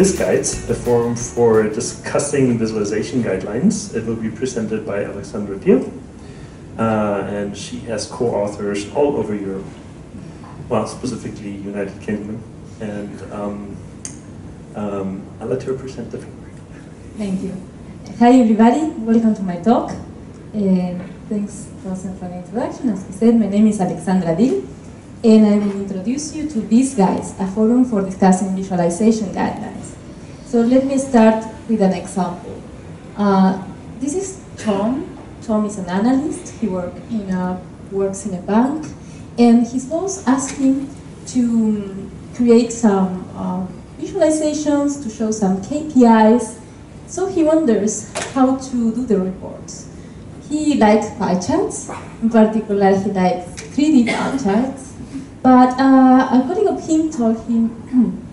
this guide, a forum for discussing visualization guidelines. It will be presented by Alexandra Diehl, uh, and she has co-authors all over Europe, well, specifically United Kingdom. And um, um, I'll let her present the framework. Thank you. Hi everybody, welcome to my talk. Uh, thanks Rosen for the introduction. As I said, my name is Alexandra Diehl, and I will introduce you to VisGuides, a forum for discussing visualization guidelines. So let me start with an example. Uh, this is Tom. Tom is an analyst. He work in a, works in a bank, and his boss asked him to create some uh, visualizations to show some KPIs. So he wonders how to do the reports. He likes pie charts. In particular, he likes 3D pie charts. But uh, a colleague of him told him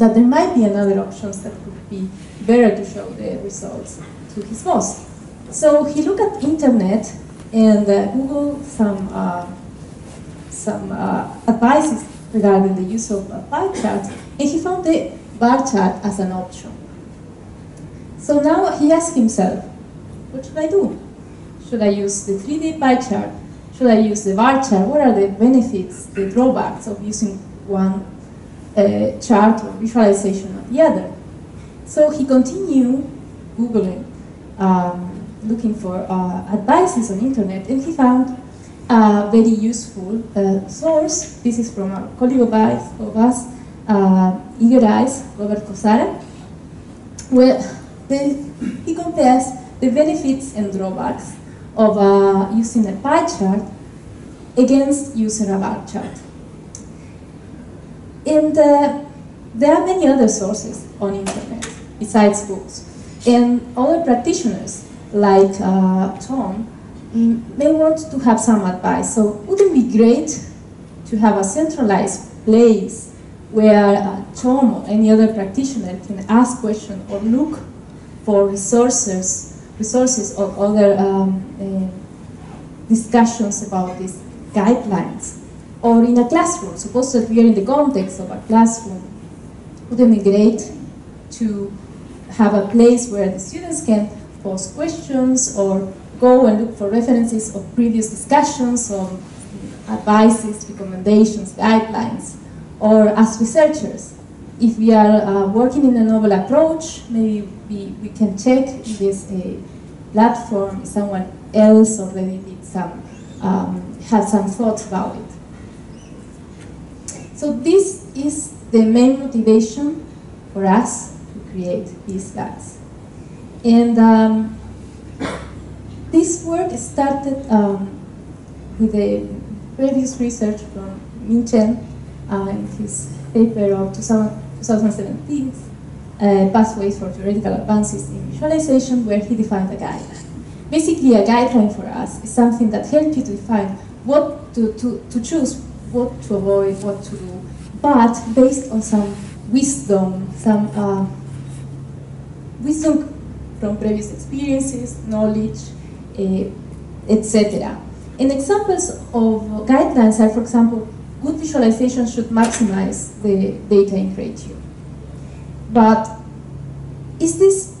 that there might be another options that could be better to show the results to his boss. So he looked at internet and uh, Googled some uh, some uh, advices regarding the use of a pie chart, and he found the bar chart as an option. So now he asked himself, what should I do? Should I use the 3D pie chart? Should I use the bar chart? What are the benefits, the drawbacks of using one uh, chart or visualization of the other? So he continued Googling, um, looking for uh, advices on internet, and he found a very useful uh, source. This is from a colleague of us, uh, Eager Eyes, Robert Kosara, where the, he compares the benefits and drawbacks of uh, using a pie chart against using a bar chart. And uh, there are many other sources on internet besides books. And other practitioners, like uh, Tom, may want to have some advice. So wouldn't it be great to have a centralized place where uh, Tom or any other practitioner can ask questions or look for resources, resources or other um, uh, discussions about these guidelines. Or in a classroom, suppose that we are in the context of a classroom, wouldn't it be great to have a place where the students can pose questions or go and look for references of previous discussions on advices, recommendations, guidelines, or as researchers. If we are uh, working in a novel approach, maybe we, we can check if this uh, platform, someone else already did some, um, some thoughts about it. So this is the main motivation for us to create VisGuides. And um, this work started um, with a previous research from Min Chen uh, in his paper of 2017, uh, Pathways for Theoretical Advances in Visualization, where he defined a guideline. Basically, a guideline for us is something that helps you to define what to, to, to choose, what to avoid, what to do, but based on some wisdom, some uh, wisdom from previous experiences, knowledge, uh, etc. And examples of guidelines are, for example, good visualization should maximize the data-ink ratio. But is this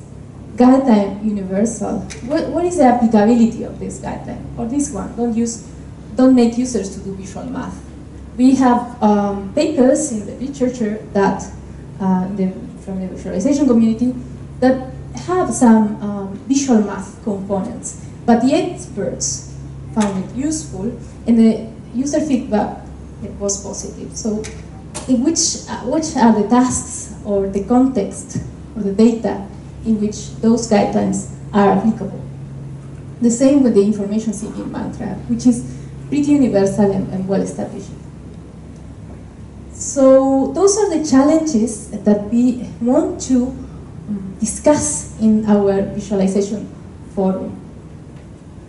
guideline universal? What, what is the applicability of this guideline? Or this one, don't use, don't make users to do visual math. We have um, papers in the literature that, uh, the, from the visualization community, that have some um, visual math components. But the experts found it useful, and the user feedback was positive. So, in which, uh, which are the tasks or the context or the data in which those guidelines are applicable? The same with the information seeking mantra, which is pretty universal and, and well established. So those are the challenges that we want to discuss in our visualization forum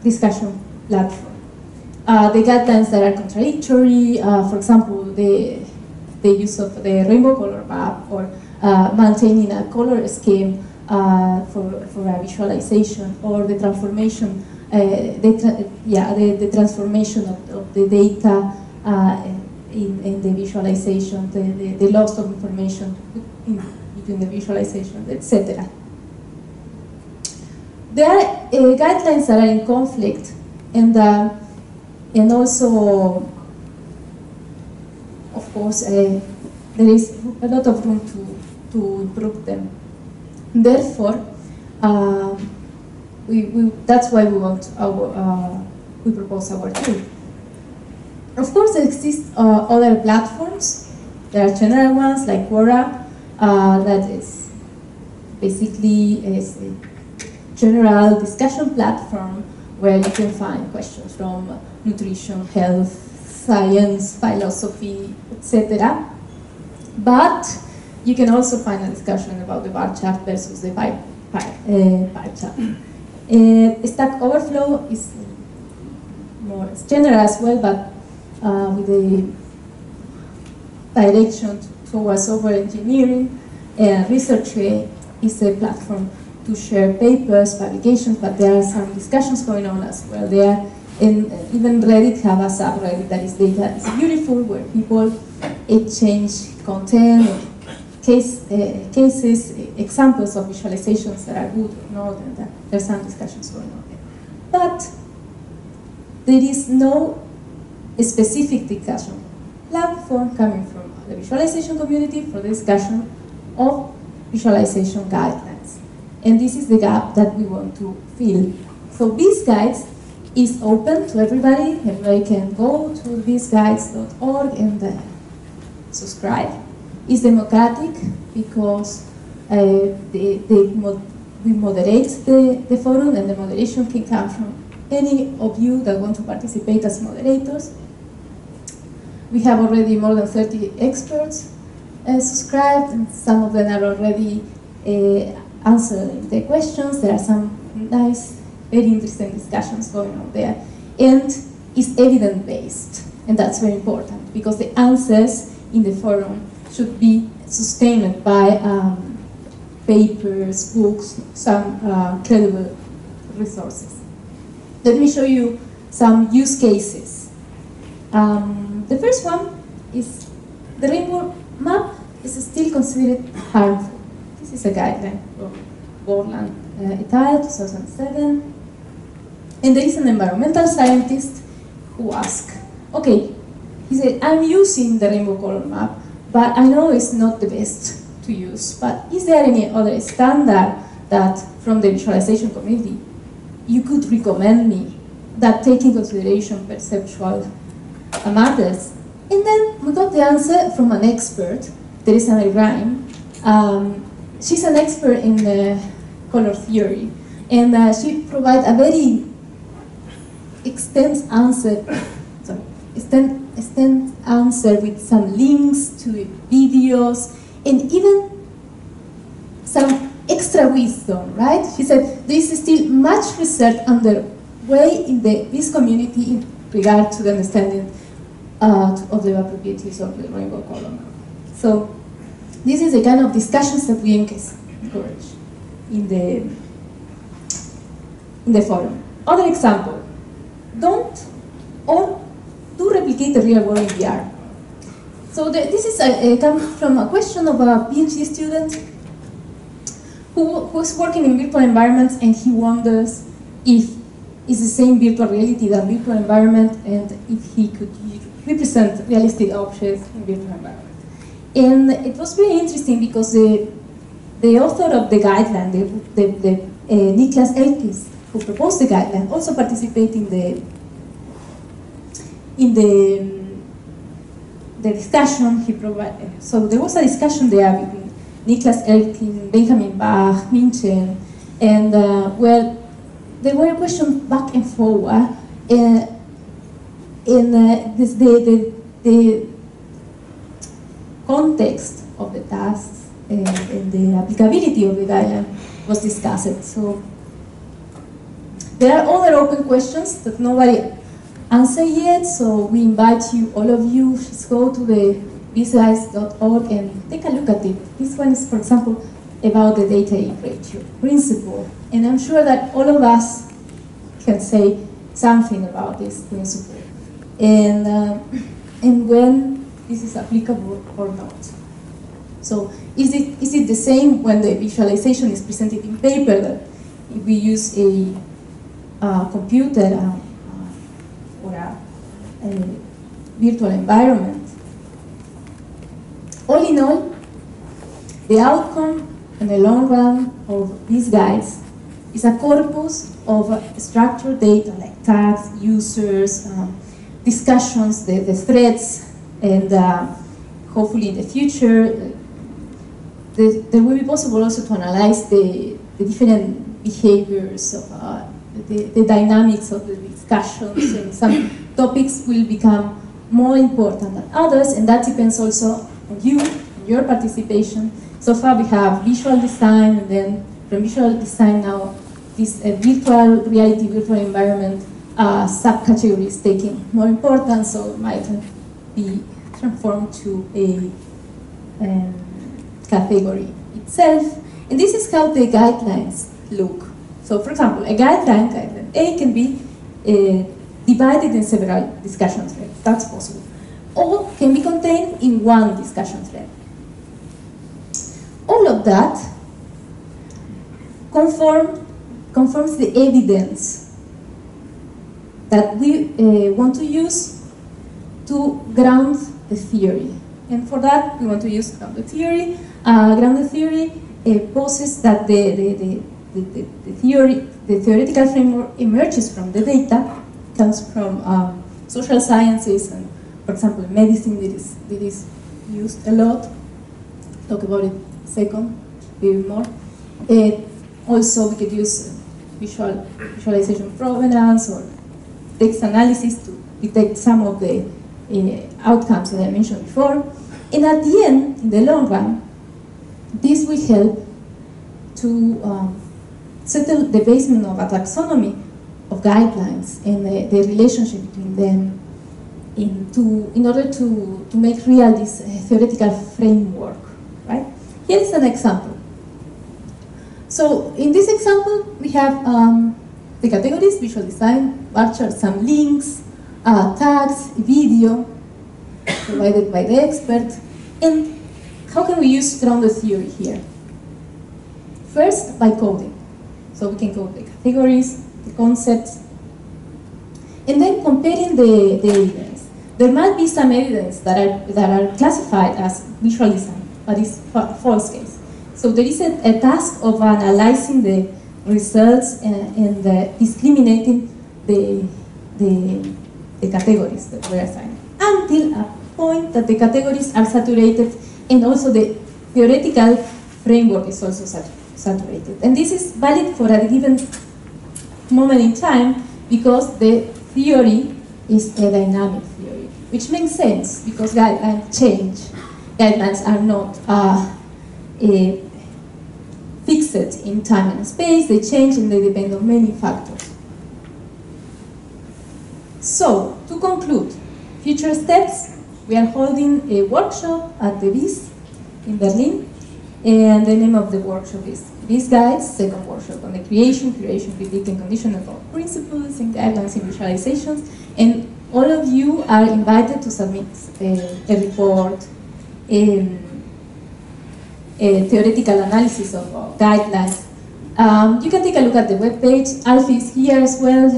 discussion platform. Uh, the guidelines that are contradictory, uh, for example, the, the use of the rainbow color map or uh, maintaining a color scheme uh, for, for a visualization or the transformation, uh, the tra yeah, the, the transformation of, of the data uh, in, in the visualization, the, the, the loss of information in, between the visualization, etc. There are uh, guidelines that are in conflict, and uh, and also, of course, uh, there is a lot of room to to improve them. Therefore, uh, we, we, that's why we want our uh, we propose our tool. Of course, there exist uh, other platforms. There are general ones like Quora, uh, that is basically is a general discussion platform where you can find questions from nutrition, health, science, philosophy, etc. But you can also find a discussion about the bar chart versus the pie, uh, chart. Uh, Stack Overflow is more general as well, but uh, with a direction towards software engineering. And ResearchGate is a platform to share papers, publications, but there are some discussions going on as well there. And even Reddit have a subreddit that is data is beautiful, where people exchange content, case, uh, cases, examples of visualizations that are good or not, and uh, there's some discussions going on there. But there is no specific discussion platform coming from the visualization community for the discussion of visualization guidelines. And this is the gap that we want to fill. So VisGuides is open to everybody. Everybody can go to visguides.org and uh, subscribe. It's democratic because uh, they, they mod we moderate the, the forum and the moderation can come from any of you that want to participate as moderators. We have already more than 30 experts uh, subscribed, and some of them are already uh, answering the questions. There are some nice, very interesting discussions going on there. And it's evidence-based, and that's very important, because the answers in the forum should be sustained by um, papers, books, some uh, credible resources. Let me show you some use cases. Um, the first one is the rainbow map is still considered harmful. This is a guideline from Borland uh, et al. 2007. And there is an environmental scientist who asked, okay, he said, I'm using the rainbow color map, but I know it's not the best to use. But is there any other standard that from the visualization community you could recommend me that take into consideration perceptual matters? And then we got the answer from an expert, Teresa Rhyne. Um, she's an expert in color theory, and uh, she provided a very extensive answer, sorry, extent, extent answer with some links to videos, and even some extra wisdom, right? She said there is still much research underway in the, this community in regard to the understanding uh, of the properties of the rainbow column. So this is the kind of discussions that we encourage in the in the forum. Other example, don't or do replicate the real world in VR. So the, this is a, a, from a question of a PhD student who, who's working in virtual environments and he wonders if it's the same virtual reality than virtual environment and if he could represent realistic objects in virtual environment. And it was very interesting because the, the author of the guideline, the, the, the uh, Niklas Elmqvist, who proposed the guideline, also participated in the in the the discussion he provided. So there was a discussion there between Niklas Elmqvist, Benjamin Bach, Min Chen, and uh, where there were questions back and forward. Uh, in uh, this, the, the, the context of the tasks and, and, the applicability of the guideline was discussed. So there are other open questions that nobody answered yet, so we invite you, all of you, just go to the visguides.org and take a look at it. This one is, for example, about the data ratio principle. And I'm sure that all of us can say something about this principle and, uh, and when this is applicable or not. So is it, is it the same when the visualization is presented in paper that if we use a, computer uh, uh, or a, a virtual environment? All in all, the outcome in the long run of VisGuides is a corpus of structured data like tags, users, um, discussions, the, the threads, and uh, hopefully in the future, uh, the, there will be possible also to analyze the, the different behaviors of uh, the, the dynamics of the discussions, and some topics will become more important than others, and that depends also on you, on your participation. So far we have visual design, and then from visual design now, this uh, virtual reality, virtual environment uh, subcategories taking more importance, so might be transformed to a um, category itself. And this is how the guidelines look. So for example, a guideline, guideline A can be uh, divided in several discussion threads. That's possible. Or can be contained in one discussion thread. All of that conform, conforms the evidence that we uh, want to use to ground the theory. And for that, we want to use grounded theory. Uh, grounded theory uh, poses that the, the, the, the, the, theory, the theoretical framework emerges from the data, comes from um, social sciences, and for example, medicine that is, that is used a lot. Talk about it second, maybe more. Uh, also, we could use visual visualization provenance or text analysis to detect some of the uh, outcomes that I mentioned before. And at the end, in the long run, this will help to um, settle the basement of a taxonomy of guidelines and the, the relationship between them in, to, in order to, to make real this uh, theoretical framework, right? Here is an example. So in this example, we have um, the categories, visual design, bar chart, some links, uh, tags, video, provided by the expert. And how can we use grounded theory here? First, by coding. So we can code the categories, the concepts, and then comparing the, the evidence. There might be some evidence that are, that are classified as visual design, but it's false case. So there is a, a task of analyzing the results and, and uh, discriminating the, the, the categories that were assigned until a point that the categories are saturated and also the theoretical framework is also saturated. And this is valid for a given moment in time because the theory is a dynamic theory, which makes sense because guidelines change. Guidelines are not uh, fixed in time and space, they change and they depend on many factors. So, to conclude, future steps, we are holding a workshop at the VIS in Berlin, and the name of the workshop is VisGuides, second workshop on the creation, curation, critique, and conditioning of principles and guidelines and visualizations, and all of you are invited to submit a, a report, a, theoretical analysis of uh, guidelines. Um, you can take a look at the webpage. Alfie is here as well.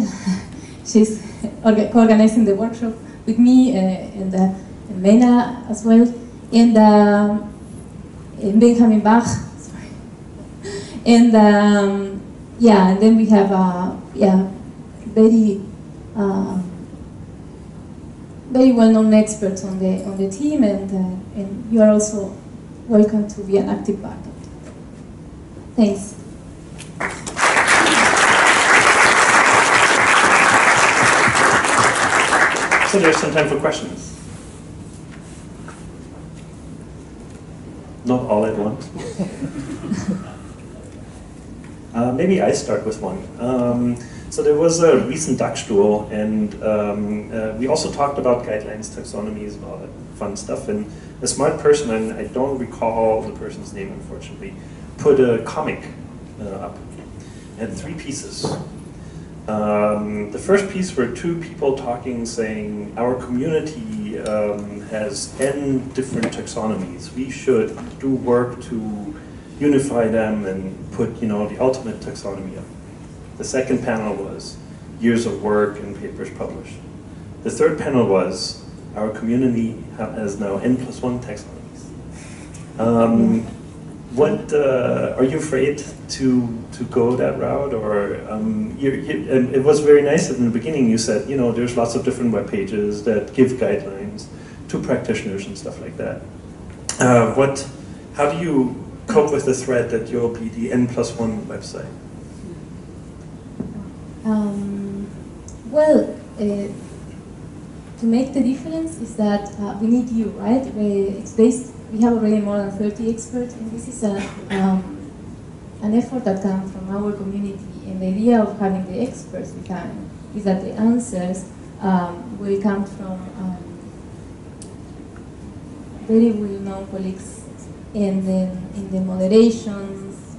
She's co-organizing the workshop with me uh, and, uh, Mena as well. And, um, Benjamin Bach, sorry. And um, yeah, and then we have uh, yeah, very uh, very well-known experts on the on the team, and uh, and you are also welcome to be an active part of it. Thanks. So there's some time for questions. Not all at once. uh, maybe I start with one. Um, so there was a recent Dutch Dagstuhl, and um, uh, we also talked about guidelines, taxonomies, all that fun stuff. And a smart person, and I don't recall the person's name unfortunately, put a comic uh, up. Had three pieces. Um, the first piece were two people talking, saying, our community um, has n different taxonomies. We should do work to unify them and put, you know, the ultimate taxonomy up. The second panel was years of work and papers published. The third panel was our community has now n plus one taxonomies. Um, what uh, are you afraid to to go that route, or um, you, you, it was very nice that in the beginning. You said you know there's lots of different web pages that give guidelines to practitioners and stuff like that. Uh, what? How do you cope with the threat that you'll be the n plus one website? Um, well. Uh, to make the difference is that uh, we need you, right? We, it's based we have already more than 30 experts, and this is a, um, an effort that comes from our community. And the idea of having the experts behind is that the answers um, will come from um, very well-known colleagues, and then in the moderations,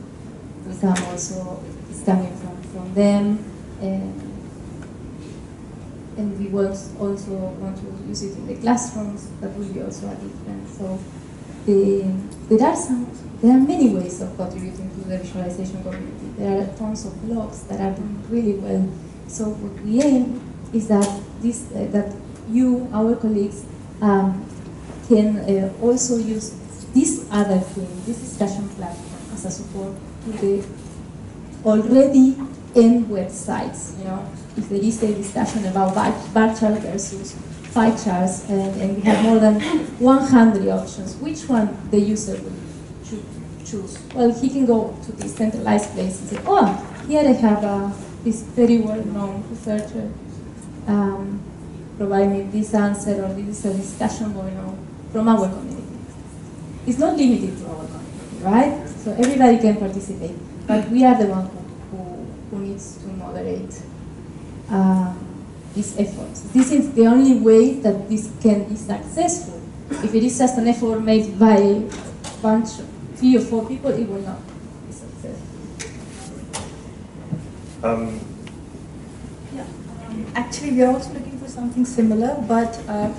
we come also is coming from, from them. And, and we also want to use it in the classrooms. That will be also a difference. So the, there are some, there are many ways of contributing to the visualization community. There are tons of blogs that are doing really well. So what we aim is that this, uh, that you, our colleagues, um, can uh, also use this other thing, this discussion platform, as a support to the already in websites. You know, if there is a discussion about virtual versus pie charts and, and we have more than 100 options. Which one the user will choose? Well, he can go to the centralized place and say, oh, here I have uh, this very well-known researcher um, provide me this answer or this is a discussion going on from our community. It's not limited to our community, right? So everybody can participate, but we are the one who, who, who needs to moderate. Um, these efforts. This is the only way that this can be successful. If it is just an effort made by a bunch, of three or four people, it will not be successful. Um, yeah, um, actually, we are also looking for something similar, but uh,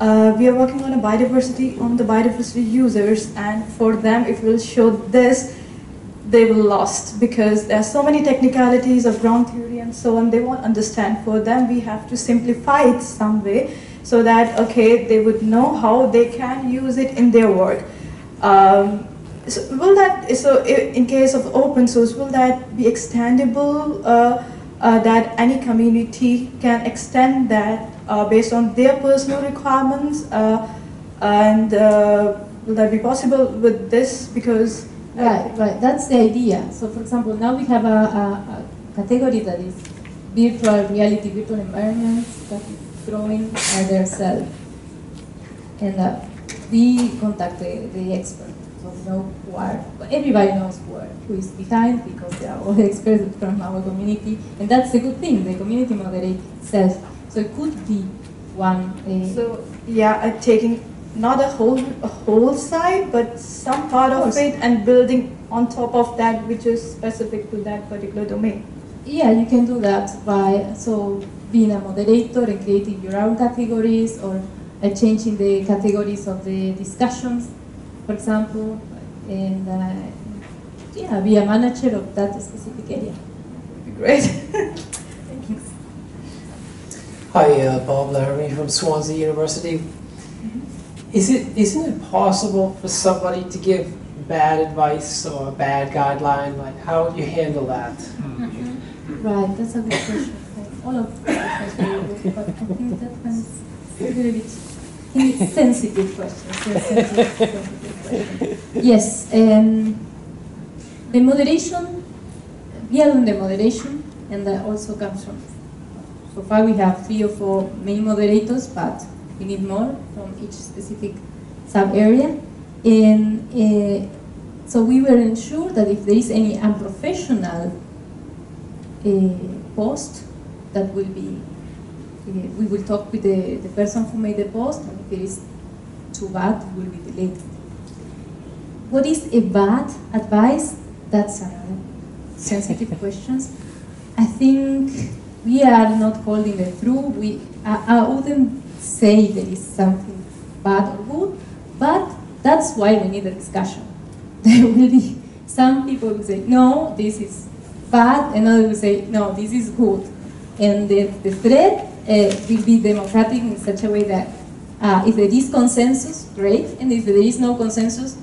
uh, we are working on a biodiversity on the biodiversity users, and for them, if we'll show this, they will lost because there are so many technicalities of ground theory and so on. They won't understand. For them we have to simplify it some way so that okay they would know how they can use it in their work. Um, so will that so in case of open source will that be extendable uh, uh, that any community can extend that uh, based on their personal requirements uh, and uh, will that be possible with this? Because Right, right. That's the idea. So, for example, now we have a, a, a category that is virtual reality, virtual environments that is growing by themselves. And uh, we contact the, the expert. So we know who are, everybody knows who, are, who is behind because they are all experts from our community. And that's a good thing. The community moderates itself. So it could be one. Uh, so, yeah, uh, taking not a whole a whole site, but some part of, of it, and building on top of that, which is specific to that particular domain. Yeah, you can do that by so being a moderator and creating your own categories, or uh, changing the categories of the discussions, for example, and uh, yeah, be a manager of that specific area. Would be great. Thank you. Hi, uh, Bob Laramee from Swansea University. Is it isn't it possible for somebody to give bad advice or a bad guideline? Like how would you handle that? Mm-hmm. Right, that's a good question. All of very good, but I think that a little bit sensitive question. Sensitive, yes, um, the moderation, on the moderation, and that also comes from. So far, we have three or four main moderators, but we need more from each specific sub area. And uh, so we were ensured that if there is any unprofessional uh, post, that will be, uh, we will talk with the, the person who made the post, and if it is too bad, it will be deleted. What is a bad advice? That's another sensitive question. I think we are not holding it through. We, I, I wouldn't say there is something bad or good, but that's why we need a discussion. There will be some people will say, no, this is bad, and others will say, no, this is good. And the, the thread uh, will be democratic in such a way that uh, if there is consensus, great, and if there is no consensus,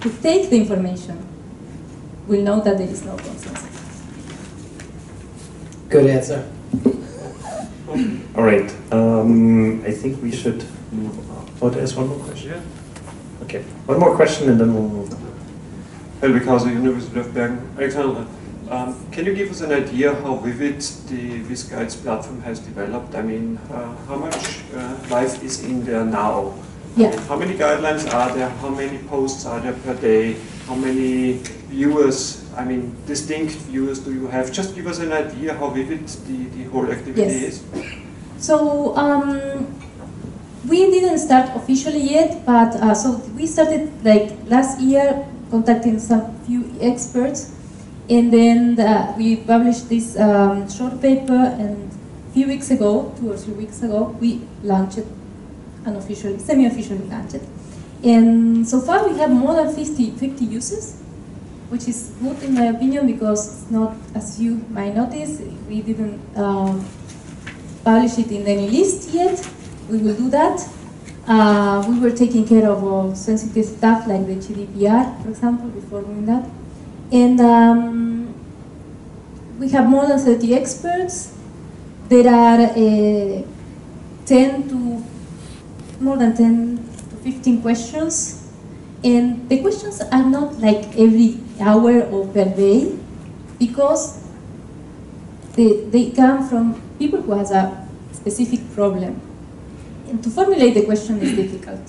to take the information We'll know that there is no consensus. Good answer. All right. Um, I think we should move on. Oh, there's one more question. Yeah. Okay, one more question and then we'll move on. Helwig Hauser, University of Bergen. Alexandra, um, can you give us an idea how vivid the VisGuides platform has developed? I mean, uh, how much uh, life is in there now? Yeah. How many guidelines are there? How many posts are there per day? How many viewers, I mean, distinct viewers do you have? Just give us an idea how vivid the, the whole activity Yes. is. So um, we didn't start officially yet, but uh, so we started like last year contacting some few experts, and then the, we published this um, short paper, and a few weeks ago, two or three weeks ago, we launched it unofficially, semi-officially launched. And so far we have more than 50, 50 uses, which is good in my opinion because it's not, as you might notice, we didn't um, publish it in any list yet. We will do that. Uh, we were taking care of all sensitive stuff like the GDPR, for example, before doing that. And um, we have more than 30 experts. There are uh, 10 to more than 10 to 15 questions. And the questions are not like every hour or per day because they, they come from people who has a specific problem. And to formulate the question is difficult.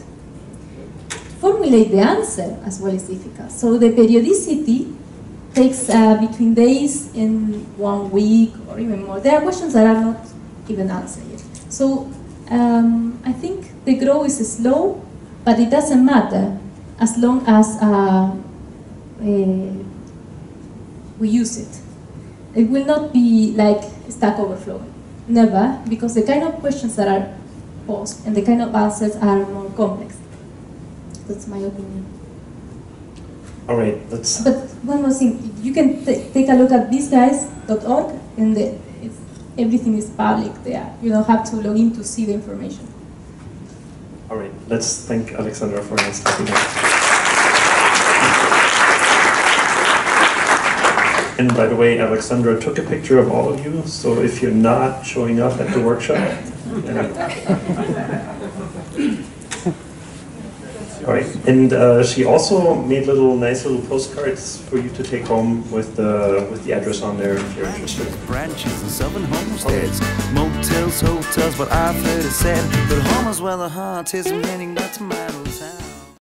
To formulate the answer as well is difficult. So the periodicity takes uh, between days and one week or even more. There are questions that are not even answered yet. So um, I think the growth is slow, but it doesn't matter as long as uh, uh, we use it. It will not be like Stack Overflow. Never, because the kind of questions that are posed and the kind of answers are more complex. That's my opinion. All right, let's. But one more thing, you can t- take a look at visguides.org and the, it's, everything is public there. You don't have to log in to see the information. All right, let's thank Alexandra for stepping up. And by the way, Alexandra took a picture of all of you, so if you're not showing up at the workshop, All right, and uh, she also made little nice little postcards for you to take home with the with the address on there if you're interested. Branches and southern homesteads, motels, hotels, but I've heard it said that home is where the heart is, meaning that tomatoes have.